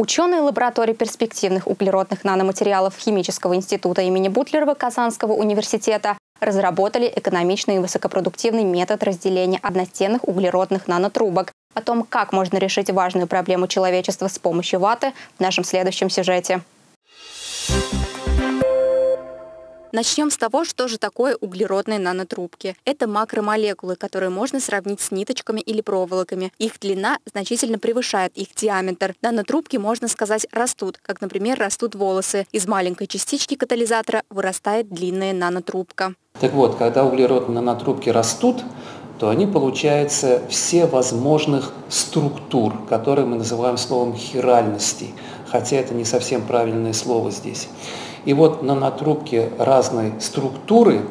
Ученые лаборатории перспективных углеродных наноматериалов Химического института имени Бутлерова Казанского университета разработали экономичный и высокопродуктивный метод разделения одностенных углеродных нанотрубок. О том, как можно решить важную проблему человечества с помощью ваты, в нашем следующем сюжете. Начнем с того, что же такое углеродные нанотрубки. Это макромолекулы, которые можно сравнить с ниточками или проволоками. Их длина значительно превышает их диаметр. Нанотрубки, можно сказать, растут, как, например, растут волосы. Из маленькой частички катализатора вырастает длинная нанотрубка. Так вот, когда углеродные нанотрубки растут, то они получаются все возможных структур, которые мы называем словом хиральности, хотя это не совсем правильное слово здесь. И вот нанотрубки разной структуры,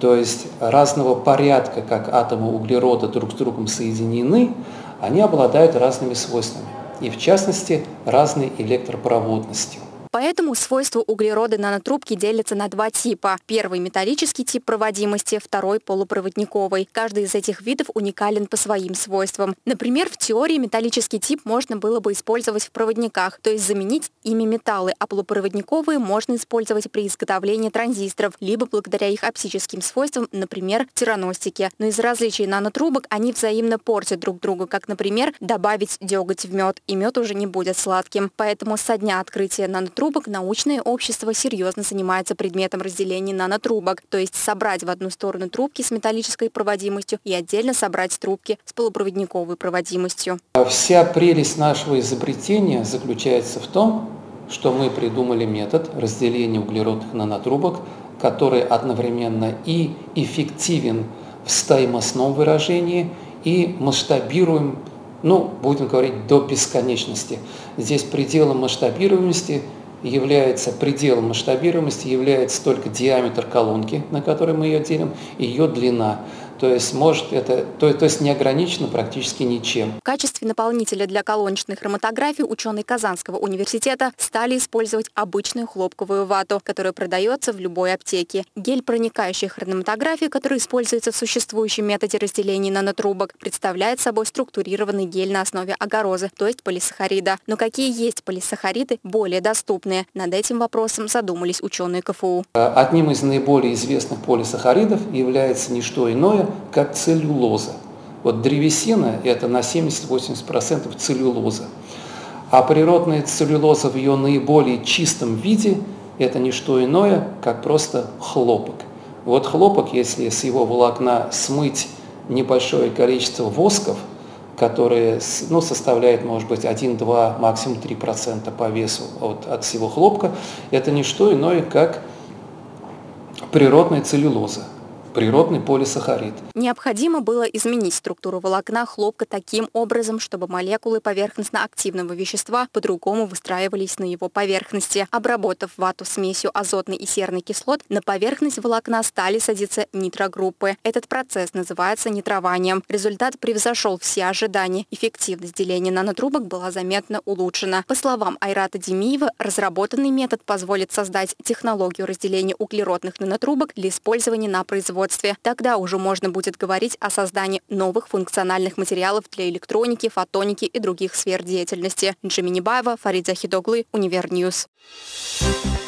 то есть разного порядка, как атомы углерода друг с другом соединены, они обладают разными свойствами, и в частности разной электропроводностью. Поэтому свойства углерода нанотрубки делятся на два типа. Первый – металлический тип проводимости, второй – полупроводниковый. Каждый из этих видов уникален по своим свойствам. Например, в теории металлический тип можно было бы использовать в проводниках, то есть заменить ими металлы, а полупроводниковые можно использовать при изготовлении транзисторов, либо благодаря их оптическим свойствам, например, тираностике. Но из различий нанотрубок они взаимно портят друг друга, как, например, добавить деготь в мед, и мед уже не будет сладким. Поэтому со дня открытия нанотрубок нанотрубок научное общество серьезно занимается предметом разделения нанотрубок, то есть собрать в одну сторону трубки с металлической проводимостью и отдельно собрать трубки с полупроводниковой проводимостью. Вся прелесть нашего изобретения заключается в том, что мы придумали метод разделения углеродных нанотрубок, который одновременно и эффективен в стоимостном выражении, и масштабируем, ну, будем говорить, до бесконечности. Здесь пределом масштабируемости является пределом масштабируемости, является только диаметр колонки, на которой мы ее делим, и ее длина. То есть может это, то, то есть не ограничено практически ничем. В качестве наполнителя для колоночной хроматографии ученые Казанского университета стали использовать обычную хлопковую вату, которая продается в любой аптеке. Гель проникающей хроматографии, который используется в существующем методе разделения нанотрубок, представляет собой структурированный гель на основе агарозы, то есть полисахарида. Но какие есть полисахариды более доступные? Над этим вопросом задумались ученые КФУ. Одним из наиболее известных полисахаридов является не что иное, как целлюлоза. Вот древесина – это на 70-80% целлюлоза. А природная целлюлоза в ее наиболее чистом виде – это не что иное, как просто хлопок. Вот хлопок, если с его волокна смыть небольшое количество восков, которые ну, составляет, может быть, 1-2, максимум 3% по весу от, от всего хлопка, это не что иное, как природная целлюлоза природный полисахарид. Необходимо было изменить структуру волокна хлопка таким образом, чтобы молекулы поверхностно-активного вещества по-другому выстраивались на его поверхности. Обработав вату смесью азотной и серной кислот, на поверхность волокна стали садиться нитрогруппы. Этот процесс называется нитрованием. Результат превзошел все ожидания. Эффективность деления нанотрубок была заметно улучшена. По словам Айрата Демиева, разработанный метод позволит создать технологию разделения углеродных нанотрубок для использования на производстве производстве. Тогда уже можно будет говорить о создании новых функциональных материалов для электроники, фотоники и других сфер деятельности. Джимми Небаева, Фарид Захидоглы, Универньюз. Thank